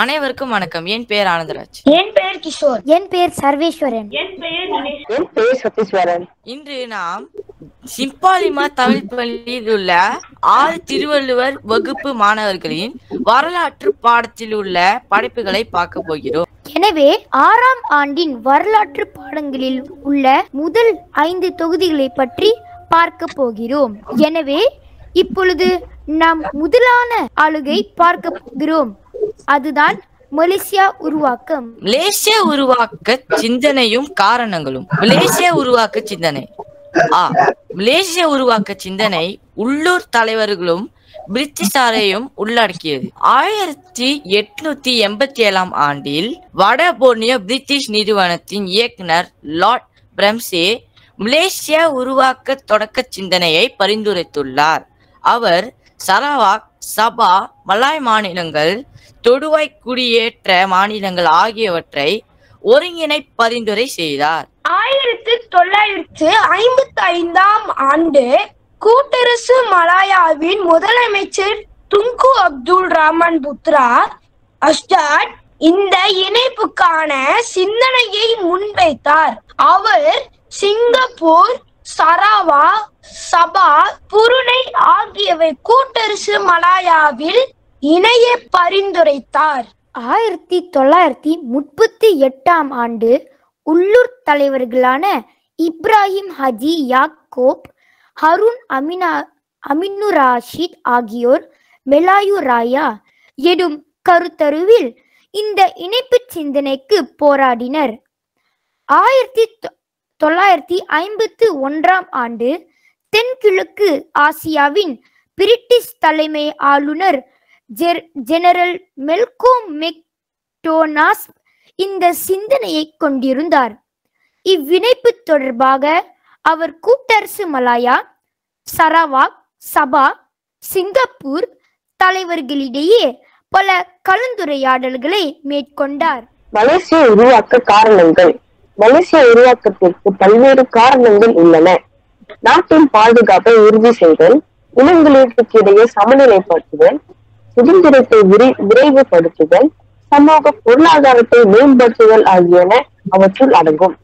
அனைவருக்கும் வணக்கம். என் பெயர் ஆனந்தராஜ். என் பெயர் கிஷோர். என் பெயர் சர்வேஸ்வரன். என் பெயர் தினேஷ். என் பெயர் சதீஸ்வரன் இன்று நாம் சிம்பாலிமா தமிழ் பள்ளியில் உள்ள ஆறு திருவள்ளுவர் வகுப்பு மாணவர்களின் வரலாற்று பாடத்தில் உள்ள படைப்புகளை பார்க்க போகிறோம். எனவே ஆறாம் ஆண்டின் வரலாற்று பாடங்களில் உள்ள முதல் ஐந்து தொகுதிகளை பற்றி பார்க்க போகிறோம். எனவே இப்பொழுது நாம் முதலான ஆளுகை பார்க்க போகிறோம். அதுதான் மலேசியா உருவாக்கம். மலேசியா உருவாக்க சிந்தனையும் காரணங்களும். மலேசியா உருவாக்க சிந்தனை. ஆ மலேசிய உருவாக்க சிந்தனை உள்ளூர் தலைவர்களும் பிரிட்டிஷாரையும் உள்ளடக்கியது. ஆயிரத்தி எட்நூத்தி எண்பத்தி ஏழாம் ஆண்டில் வட போர்னியோ பிரிட்டிஷ் நிறுவனத்தின் இயக்குனர் லார்ட் பிரம்சே மலேசியா உருவாக்க தொடக்க சிந்தனையை பரிந்துரைத்துள்ளார். அவர் சரவாக் சபா மலாய் மாநிலங்கள் தொடுவாய் குடியேற்ற மாநிலங்கள் ஆகியவற்றை ஒருங்கிணை பரிந்துரை செய்தார். ஆயிரத்தி தொள்ளாயிரத்து ஐம்பத்தி ஐந்தாம் ஆண்டு கூட்டரசு மலாயாவின் முதலமைச்சர் துங்கு அப்துல் ரஹ்மான் புத்ரா அஸ்டாட் இந்த இணைப்புக்கான சிந்தனையை முன்வைத்தார். அவர் சிங்கப்பூர் சராவா சபா புருணை ஆகியவை கூட்டரசு மலாயாவில் இணைய பரிந்துரைத்தார். ஆயிரத்தி தொள்ளாயிரத்தி முப்பத்தி எட்டாம் ஆண்டு உள்ளூர் தலைவர்களான இப்ராஹிம் ஹஜி யாக்கோப் ஹருண் அமினா அமினு ராஷித் ஆகியோர் மெலாயு ராயா எனும் கருத்தருவில் இந்த இணைப்பு சிந்தனைக்கு போராடினர். ஆயிரத்தி தொ- தொள்ளாயிரத்தி ஐம்பத்து ஒன்றாம் ஆண்டு தென்கிழக்கு ஆசியாவின் பிரிட்டிஷ் தலைமை ஆளுநர் ஜெர்- ஜெனரல் மெல்கோம் மெக்டோனாஸ் இந்த சிந்தனையை கொண்டிருந்தார். இவ்விணைப்பு தொடர்பாக அவர் கூட்டரசு மலாயா சரவாக் சபா சிங்கப்பூர் தலைவர்களிடையே பல கலந்துரையாடல்களை மேற்கொண்டார். மலேசிய உருவாக்க காரணங்கள். மலேசிய உருவாக்கத்திற்கு பல்வேறு காரணங்கள் உள்ளன. நாட்டின் பாதுகாப்பை உறுதி செய்தல் இனங்களுக்கு இடையே சமநிலைப்படுத்துதல் சுதந்திரத்தை விரை- விரைவுபடுத்துதல் சமூக பொருளாதாரத்தை மேம்படுத்துதல் ஆகியன அவற்றுள் அடங்கும்.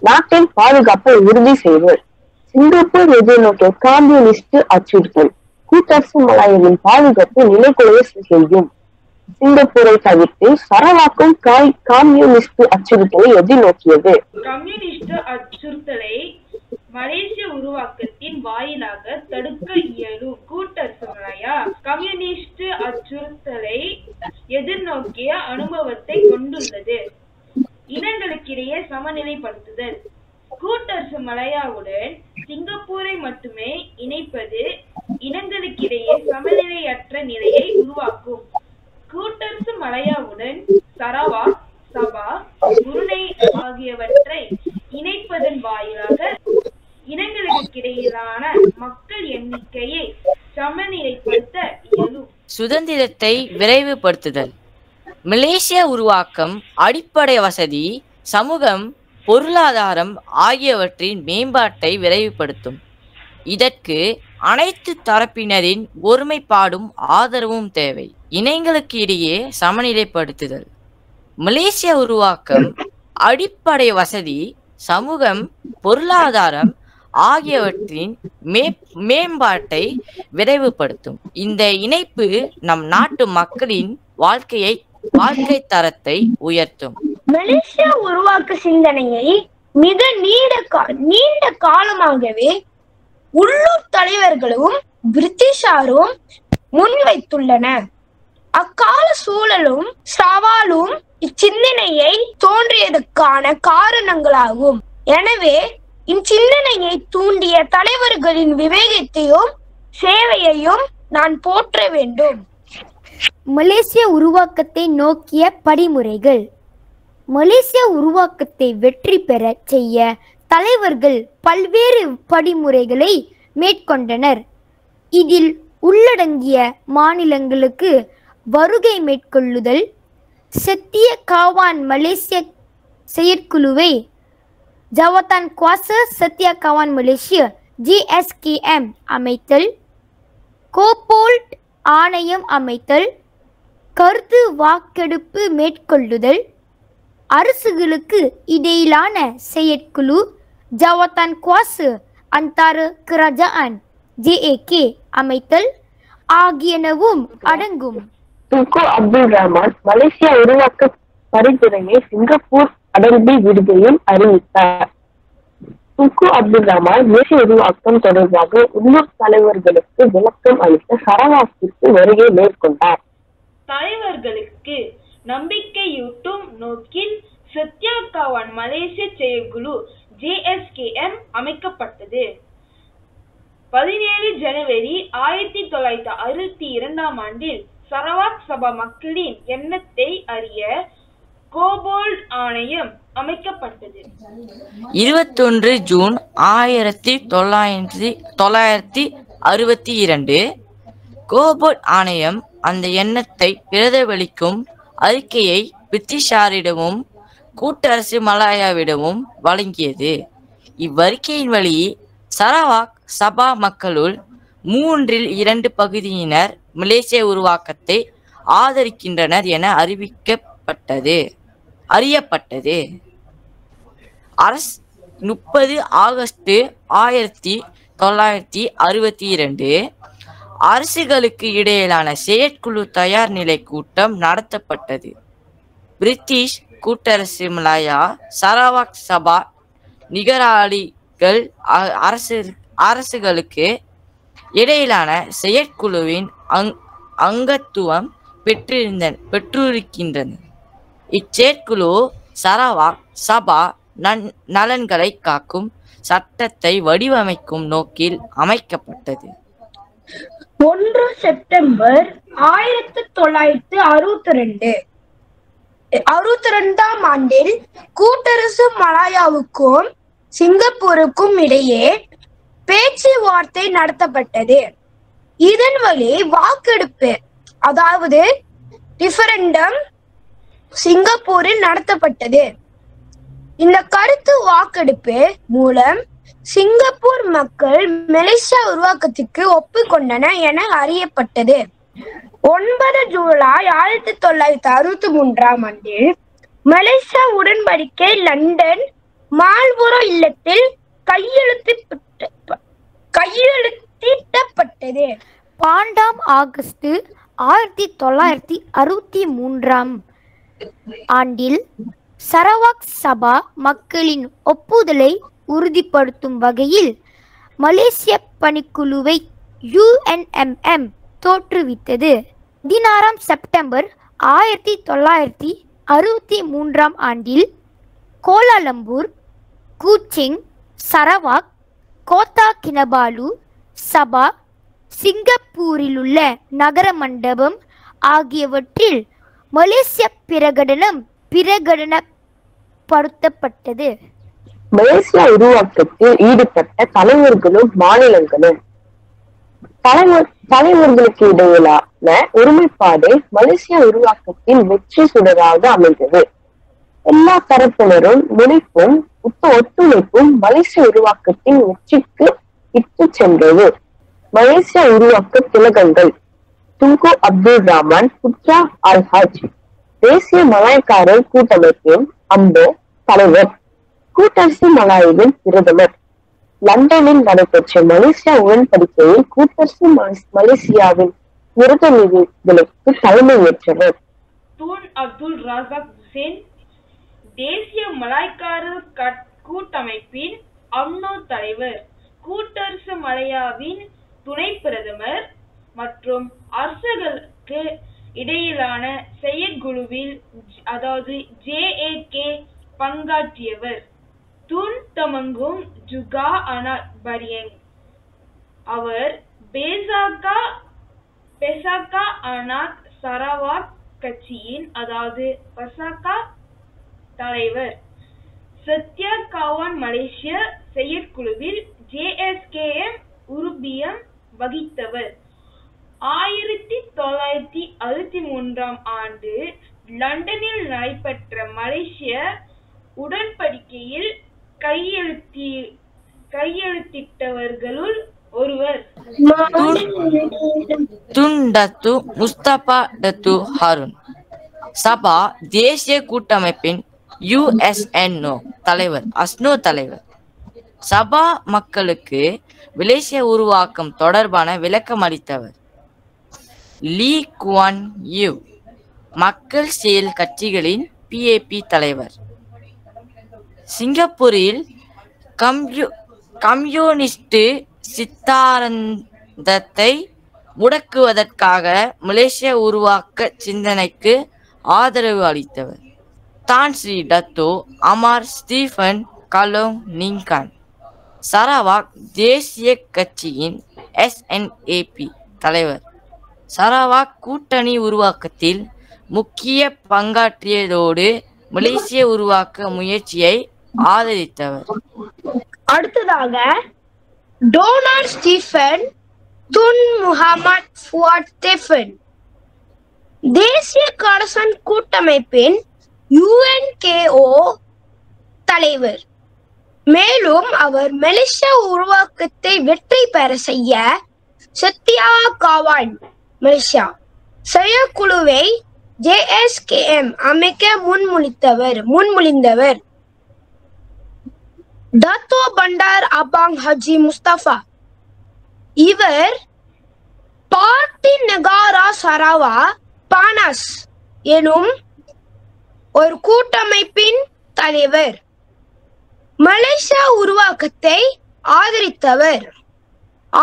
நாட்டின் பாதுகாப்பை உறுதி செய்தல். சிங்கப்பூர் எதிர்நோக்கிய காம்யூனிஸ்ட் அச்சுறுத்தல். கூட்டரசு மலாயின் பாதுகாப்பு நிலைக்குலைய செய்யும். சிங்கப்பூரை தவிர்த்து சரவாக்கும் காய் காம்யூனிஸ்ட் அச்சுறுத்தலை எதிர்நோக்கியது. கம்யூனிஸ்ட் அச்சுறுத்தலை மலேசிய உருவாக்கத்தின் வாயிலாக தடுக்க இயலும் கூட்டரசு கம்யூனிஸ்ட் அச்சுறுத்தலை எதிர்நோக்கிய அனுபவத்தை கொண்டுள்ளது. இனங்களுக்கிடையே சமநிலைப்படுத்துதல். கூட்டரசு மலையாவுடன் சிங்கப்பூரை மட்டுமே இணைப்பது இனங்களுக்கிடையே சமநிலையற்ற நிலையை உருவாக்கும். கூட்டரசு மலையாவுடன் சரவா சபா குருணை ஆகியவற்றை இணைப்பதன் வாயிலாக இனங்களுக்கிடையிலான மக்கள் எண்ணிக்கையை சமநிலைப்படுத்த இயலும். சுதந்திரத்தை விரைவுபடுத்துதல். மலேசிய உருவாக்கம் அடிப்படை வசதி சமூகம் பொருளாதாரம் ஆகியவற்றின் மேம்பாட்டை விரைவுபடுத்தும். இதற்கு அனைத்து தரப்பினரின் ஒருமைப்பாடும் ஆதரவும் தேவை. இனங்களுக்கு இடையே சமநிலைப்படுத்துதல். மலேசிய உருவாக்கம் அடிப்படை வசதி சமூகம் பொருளாதாரம் ஆகியவற்றின் மே மேம்பாட்டை விரைவுபடுத்தும். இந்த இணைப்பு நம் நாட்டு மக்களின் வாழ்க்கையை வாழ்க்கை தரத்தை உயர்த்தும். மலேசியா உருவாக்க சிந்தனையை மிக நீண்ட கா- நீண்ட காலமாகவே உள்ளூர் தலைவர்களும் பிரிட்டிஷாரும் முன்வைத்துள்ளன. அக்கால சூழலும் சவாலும் இச்சிந்தனையை தோன்றியதற்கான காரணங்களாகும். எனவே இச்சிந்தனையை தூண்டிய தலைவர்களின் விவேகத்தையும் சேவையையும் நான் போற்ற வேண்டும். மலேசிய உருவாக்கத்தை நோக்கிய படிமுறைகள். மலேசிய உருவாக்கத்தை வெற்றி பெறச் செய்ய தலைவர்கள் பல்வேறு படிமுறைகளை மேற்கொண்டனர். இதில் உள்ளடங்கிய மாநிலங்களுக்கு வருகை மேற்கொள்ளுதல் செத்திய காவான் மலேசிய செயற்குழுவை Jawatan Kuasa சத்யா காவான் மலேசிய ஜிஎஸ்கேஎம் அமைத்தல் கோபோல்ட் ஆணையம் அமைத்தல் கருத்து வாக்கெடுப்பு மேற்கொள்ளுதல். அரசுகளுக்கு இடையிலான செயற்குழு ஜவத்தான் குவாசு அந்தாரு கிரஜான் ஜேஏகே அமைத்தல் ஆகியனவும் அடங்கும். துல்கு அப்துல் ரஹ்மான் மலேசியா உருவாக்க பரிந்துரையை சிங்கப்பூர் அடல்பி விடுதியில் அறிவித்தார். துக்கு அப்துல் ரஹ்மான் தேசிய உருவாக்கம் தொடர்பாக உள்ளூர் தலைவர்களுக்கு விளக்கம் அளித்த சரவாக்கிற்கு வருகை மேற்கொண்டார். தலைவர்களுக்கு நம்பிக்கையூட்டும் நோக்கில் சத்யா கவான் மலேசிய செயற்குழு ஜேஎஸ்கேஎம் அமைக்கப்பட்டது. பதினேழு ஜனவரி ஆயிரத்தி தொள்ளாயிரத்தி அறுபத்தி இரண்டாம் ஆண்டில் சரவாக் சபா மக்களின் எண்ணத்தை அறிய கோபோல்ட் ஆணையம் அமைக்கப்பட்டது. இருபத்தொன்று ஜூன் ஆயிரத்தி தொள்ளாயிரத்தி தொள்ளாயிரத்தி அறுபத்தி இரண்டு கோபோல்ட் ஆணையம் அந்த எண்ணத்தை பிரதிபலிக்கும் அறிக்கையை பிரிட்டிஷாரிடமும் கூட்டரசு மலாயாவிடமும் வழங்கியது. இவ்வறிக்கையின் வழி சரவாக் சபா மக்களுள் மூன்றில் இரண்டு பகுதியினர் மலேசிய உருவாக்கத்தை ஆதரிக்கின்றனர் என அறிவிக்கப்பட்டது. அறியப்பட்டது. அரஸ் முப்பது ஆகஸ்ட் ஆயிரத்தி தொள்ளாயிரத்தி அறுபத்தி இரண்டு. அரசுகளுக்கு இடையிலான செயற்குழு தயார் நிலை கூட்டம் நடத்தப்பட்டது. பிரிட்டிஷ் கூட்டரசு மலாயா சரவாக் சபா நிகராளிகள் அ- அரசு அரசுகளுக்கு இடையிலான செயற்குழுவின் அங் அங்கத்துவம் பெற்றிருந்த பெற்றிருக்கின்றன. இச்செயற்குழு சரவாக் சபா நன் நலன்களை காக்கும் சட்டத்தை வடிவமைக்கும் நோக்கில் அமைக்கப்பட்டது. ஒன்று செப்டம்பர் ஆயிரத்தி தொள்ளாயிரத்தி அறுபத்தி ரெண்டு அறுபத்தி ரெண்டாம் ஆண்டில் கூட்டரசு மலாயாவுக்கும் சிங்கப்பூருக்கும் இடையே பேச்சுவார்த்தை நடத்தப்பட்டது. இதன் வழி வாக்கெடுப்பு அதாவது டிஃபரண்டம் சிங்கப்பூரில் நடத்தப்பட்டது. இந்த கருத்து வாக்கெடுப்பு மூலம் சிங்கப்பூர் மக்கள் மலேசியா உருவாக்கத்திற்கு ஒப்புக்கொண்டன என அறியப்பட்டது. ஒன்பது ஜூலை ஆயிரத்தி தொள்ளாயிரத்தி அறுபத்தி மூன்றாம் ஆண்டில் மலேசியா உடன்படிக்கை லண்டன் மால்புரோ இல்லத்தில் கையெழுத்து கையெழுத்திட்டப்பட்டது. பாண்டாம் ஆகஸ்ட் ஆயிரத்தி தொள்ளாயிரத்தி அறுபத்தி மூன்றாம் ஆண்டில் சரவாக் சபா மக்களின் ஒப்புதலை உறுதிப்படுத்தும் வகையில் மலேசிய பணிக்குழுவை யுஎன்எம்எம் தோற்றுவித்தது. பதினாறாம் செப்டம்பர் ஆயிரத்தி தொள்ளாயிரத்தி அறுபத்தி மூன்றாம் ஆண்டில் Kuala Lumpur Kuching Sarawak Kota Kinabalu Sabah சிங்கப்பூரிலுள்ள நகர மண்டபம் ஆகியவற்றில் மலேசிய பிரகடனம் பிரகடனப்படுத்தப்பட்டது. மலேசியா உருவாக்கத்தில் ஈடுபட்ட தலைவர்களும் மாநிலங்களும். தலைவர் தலைவர்களுக்கு இடையிலான ஒருமைப்பாடு மலேசியா உருவாக்கத்தின் வெற்றி சுடராக அமைந்தது. எல்லா தரப்பினரும் முனைப்பும் ஒத்துழைப்பும் மலேசிய உருவாக்கத்தின் வெற்றிக்கு இட்டு சென்றது. மலேசியா உருவாக்க திலகங்கள் Tunku Abdul Rahman Putra Al Haj தேசிய மலாய்க்காரர் கூட்டமைப்பின் அம்பு தலைவர். கூட்டரசு மலாயின் பிரதமர். லண்டனில் நடைபெற்ற மலேசியா உடன்படிக்கையில் கூட்டரசு ம- மலேசியாவின் தலைமை ஏற்றவர் தூன் அப்துல் ராசாக் ஹுசேன் தேசிய மலாய்க்காரர் கூட்டமைப்பின் அம்னோ தலைவர். கூட்டரசு மலையாவின் துணை பிரதமர் மற்றும் அரசுகளுக்கு இடையிலான செயற்குழுவில் அதாவது ஜேஏகே பங்காற்றியவர். துன் தமங்கும் ஜுகா அனாத் பரியங். அவர் பேசாக்கா பெசாக்கா அனாத் சரவாக் கட்சியின் அதாவது பசாக்கா தலைவர். சத்யா காவான் மலேசிய செயற்குழுவில் ஜேஎஸ்கேஎம் உருபியம் வகித்தவர். ஆயிரத்தி தொள்ளாயிரத்தி அறுபத்தி மூன்றாம் ஆண்டு லண்டனில் நடைபெற்ற மலேசிய உடன்படிக்கையில் கையெழுத்தி கையெழுத்திட்டவர்களுள் ஒருவர். Tun Datu Mustapha Datu Harun. Sabah தேசிய கூட்டமைப்பின் யுஎஸ்என்ஓ தலைவர் அஸ்னோ தலைவர். சபா மக்களுக்கு விலேசிய உருவாக்கம் தொடர்பான விளக்கம் அளித்தவர் லீ குவான் யூ மக்கள் செயல் கட்சிகளின் பிஏபி தலைவர். சிங்கப்பூரில் கம்யூ கம்யூனிஸ்ட் சித்தாந்தத்தை முடக்குவதற்காக மலேசிய உருவாக்க சிந்தனைக்கு ஆதரவு அளித்தவர். தான் Sri Dato Amar Stephen Kalong Ningkan. Sarawak தேசிய கட்சியின் எஸ்என்ஏபி தலைவர். சரவாக் கூட்டணி உருவாக்கத்தில் முக்கிய பங்காற்றியதோடு மலேசிய உருவாக்க முயற்சியை ஆதரித்தவர். அடுத்ததாக Donald Stephen Tun Muhammad Fuad Stephen. தேசிய காடசன் கூட்டமைப்பின் யுஎன்கேஓ தலைவர். மேலும் அவர் மலேசிய உருவாக்கத்தை வெற்றி பெற செய்ய சத்யா காவான் மலேசியா. செயற்குழுவை ஜேஎஸ்கேஎம் அமைக்க முன்மொழித்தவர் முன்மொழிந்தவர். தத்தோ பண்டார் அபாங் ஹஜி முஸ்தபா. இவர் பார்ட்டி நகாரா சராவா பானாஸ் எனும் ஒரு கூட்டமைப்பின் தலைவர். மலேசியா உருவாக்கத்தை ஆதரித்தவர்.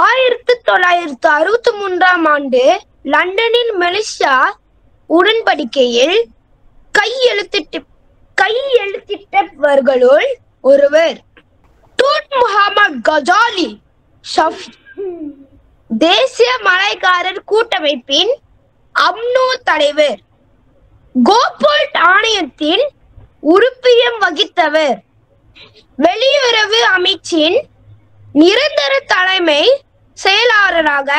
ஆயிரத்தி தொள்ளாயிரத்து அறுபத்தி மூன்றாம் ஆண்டு லண்டனில் மலேசியா உடன்படிக்கையில் கையெழுத்திட்டு கையெழுத்திட்டவர்களுள் ஒருவர். டூட் முகமது கஜாலி ஷஃபி. தேசிய மலைக்காரர் கூட்டமைப்பின் அம்னோ தலைவர். கோபால்ட் ஆணையத்தின் உறுப்பியம் வகித்தவர். வெளியுறவு அமைச்சின் நிரந்தர தலைமை செயலாளராக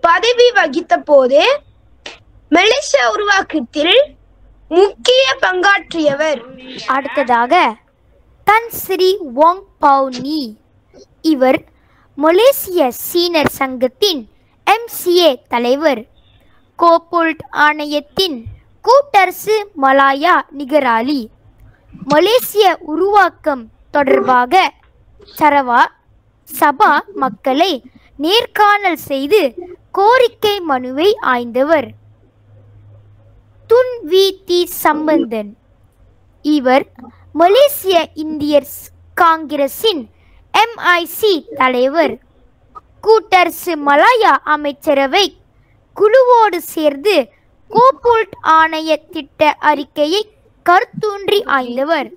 பதவி வகித்த போது மலேசிய உருவாக்கத்தில் முக்கிய பங்காற்றியவர். அடுத்ததாக தன் ஸ்ரீ வோங் பவுனி இவர் மலேசிய சீனர் சங்கத்தின் எம்சிஏ தலைவர். கோபோல்ட் ஆணையத்தின் கூட்டரசு மலாயா நிகராலி மலேசிய உருவாக்கம் தொடர்பாக சரவா சபா மக்களை நேர்காணல் செய்து கோரிக்கை மனுவை ஆய்ந்தவர். Tun V T Sambanthan. இவர் மலேசிய இந்தியர் காங்கிரசின் எம்ஐசி தலைவர். கூட்டரசு மலாயா அமைச்சரவை குழுவோடு சேர்ந்து கோபோல்ட் ஆணைய திட்ட அறிக்கையை கருத்தூன்றி ஆய்ந்தவர்.